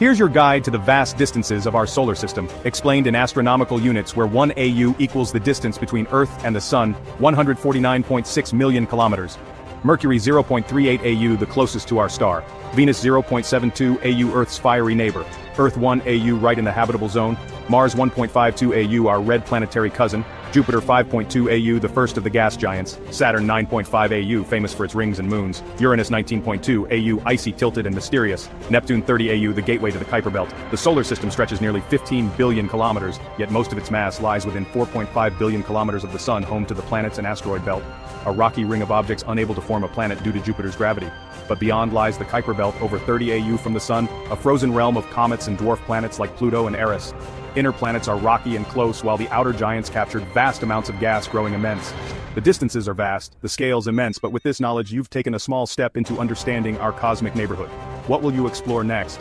Here's your guide to the vast distances of our solar system, explained in astronomical units where 1 AU equals the distance between Earth and the Sun, 149.6 million kilometers. Mercury 0.38 AU the closest to our star, Venus 0.72 AU Earth's fiery neighbor, Earth 1 AU right in the habitable zone, Mars 1.52 AU our red planetary cousin, Jupiter 5.2 AU the first of the gas giants, Saturn 9.5 AU famous for its rings and moons, Uranus 19.2 AU icy tilted and mysterious, Neptune 30 AU the gateway to the Kuiper belt. The solar system stretches nearly 15 billion kilometers, yet most of its mass lies within 4.5 billion kilometers of the sun home to the planets and asteroid belt, a rocky ring of objects unable to form a planet due to Jupiter's gravity. But beyond lies the Kuiper belt over 30 AU from the sun, a frozen realm of comets and dwarf planets like Pluto and Eris. Inner planets are rocky and close while the outer giants captured vast amounts of gas growing immense. The distances are vast, the scales immense but with this knowledge you've taken a small step into understanding our cosmic neighborhood. What will you explore next?